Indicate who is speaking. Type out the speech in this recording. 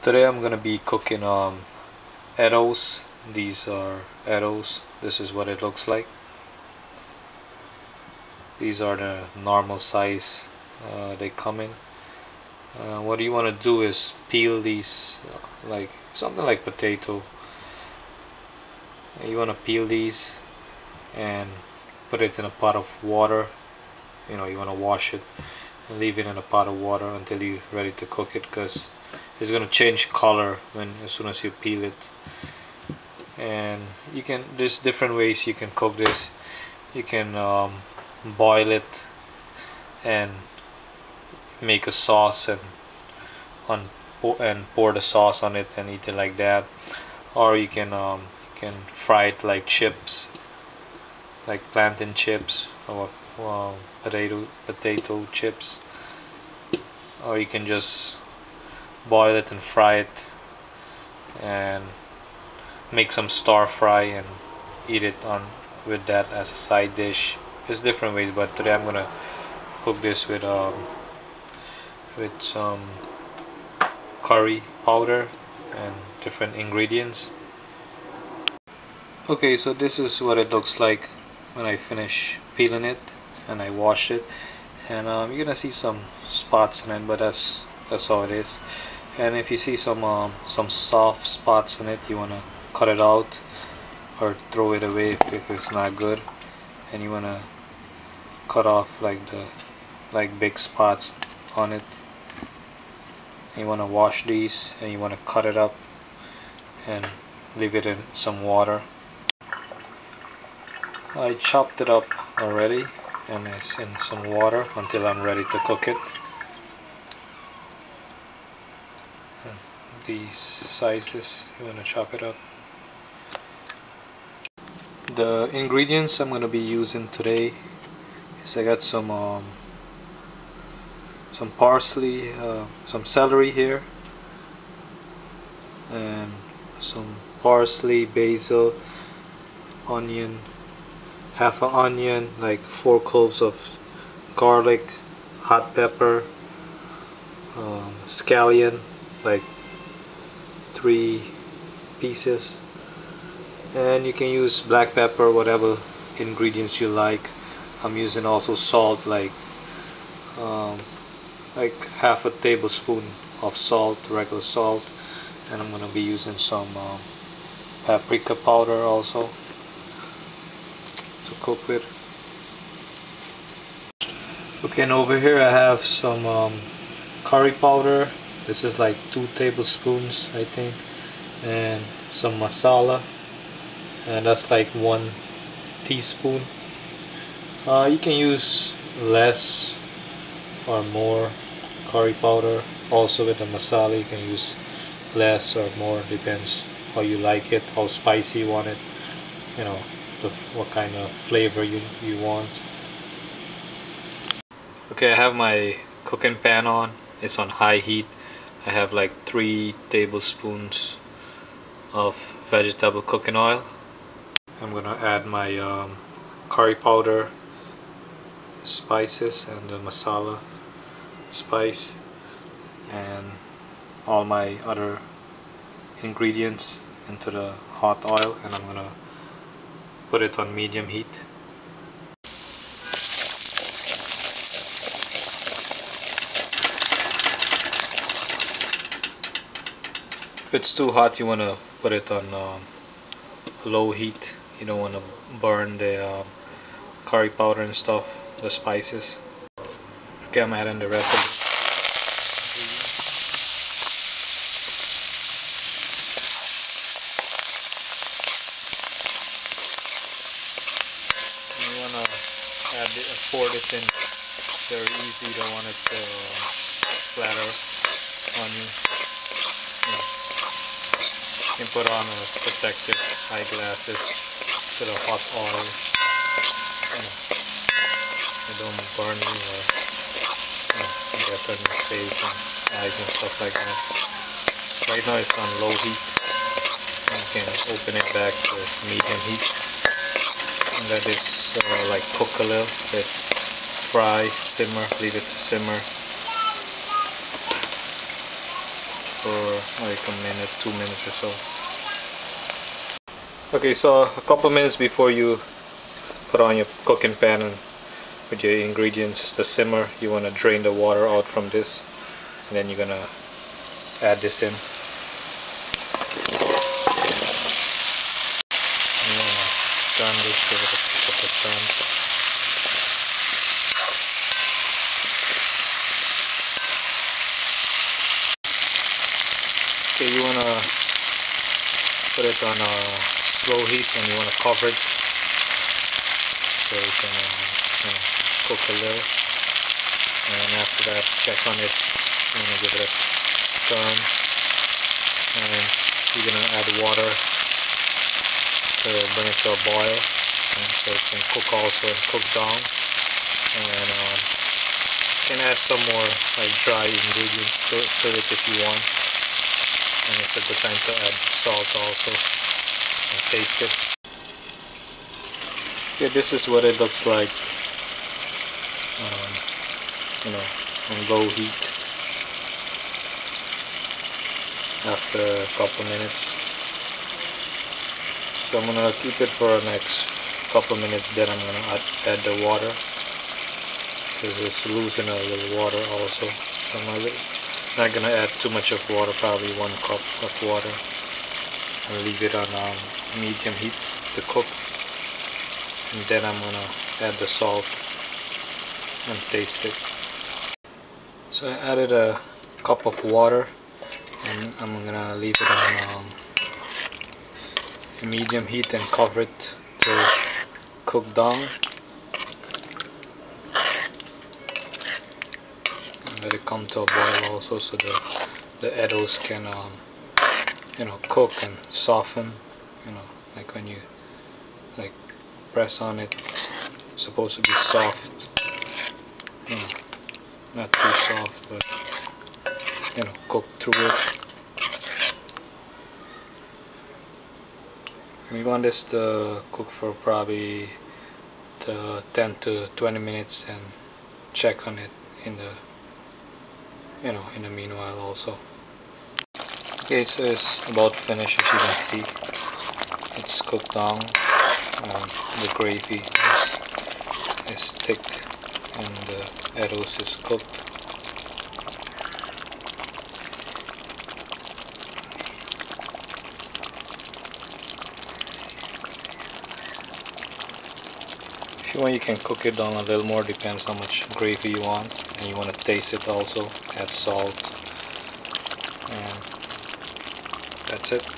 Speaker 1: Today I'm gonna be cooking um, Eddoes. These are Eddoes. This is what it looks like. These are the normal size uh, they come in. Uh, what you want to do is peel these like something like potato. You want to peel these and put it in a pot of water. You know you want to wash it and leave it in a pot of water until you're ready to cook it because it's gonna change color when as soon as you peel it. And you can there's different ways you can cook this. You can um, boil it and make a sauce and on and pour the sauce on it and eat it like that. Or you can um, you can fry it like chips like plantain chips or well, potato potato chips. Or you can just boil it and fry it and make some stir fry and eat it on with that as a side dish. There's different ways but today I'm gonna cook this with um, with some curry powder and different ingredients. Okay so this is what it looks like when I finish peeling it and I wash it. And um, you're gonna see some spots in it but that's that's all it is and if you see some um, some soft spots in it you want to cut it out or throw it away if, if it's not good. And you want to cut off like the like big spots on it. You want to wash these and you want to cut it up and leave it in some water. I chopped it up already and it's in some water until I'm ready to cook it these sizes you want to chop it up? The ingredients I'm going to be using today is I got some um, some parsley uh, some celery here and some parsley basil onion half an onion like four cloves of garlic hot pepper um, scallion like three pieces. And you can use black pepper whatever ingredients you like. I'm using also salt like um, like half a tablespoon of salt regular salt. And I'm gonna be using some um, paprika powder also to cook with. Okay and over here I have some um, curry powder this is like two tablespoons I think and some masala and that's like one teaspoon. Uh, you can use less or more curry powder. Also with the masala you can use less or more depends how you like it how spicy you want it you know the, what kind of flavor you, you want. Okay I have my cooking pan on. It's on high heat I have like three tablespoons of vegetable cooking oil. I'm gonna add my um, curry powder spices and the masala spice and all my other ingredients into the hot oil and I'm gonna put it on medium heat if it's too hot you want to put it on um, low heat. You don't want to burn the um, curry powder and stuff the spices. Okay I'm adding the rest of it add it, pour this in. Very easy you don't want it to splatter on you can put on a protective eyeglasses to the hot oil. You know, it don't burn you or you know, get your face and eyes and stuff like that. Right now it's on low heat. You can open it back to medium heat and let this uh, like cook a little bit. Fry, simmer, leave it to simmer for like a minute two minutes or so. Okay so a couple minutes before you put on your cooking pan and with your ingredients the simmer you want to drain the water out from this and then you're gonna add this in. You wanna turn this a couple turns okay you wanna put it on a slow heat and you wanna cover it. So you can uh, you know, cook a little. And after that check on it. You want to give it a turn and you're gonna add water to bring it to a boil. And so it can cook also and cook down. And um, you can add some more like dry ingredients to, to it if you want and it's a good time to add salt also and taste it. Yeah this is what it looks like um, you know on low heat. After a couple minutes. So I'm gonna keep it for the next couple minutes then I'm gonna add, add the water. Because it's losing a little water also. So I'm not gonna add too much of water probably one cup of water and leave it on um, medium heat to cook and then I'm gonna add the salt and taste it. So I added a cup of water and I'm gonna leave it on um, medium heat and cover it to cook down. Let it come to a boil also so the, the edibles can um, you know cook and soften you know like when you like press on it it's supposed to be soft. You know, not too soft but you know cook through it. We want this to cook for probably 10 to 20 minutes and check on it in the you know in the meanwhile also. Okay so it's about finished as you can see. It's cooked down and the gravy is, is thick and the eddoes is cooked. If you want you can cook it down a little more depends how much gravy you want and you want to taste it also add salt. And that's it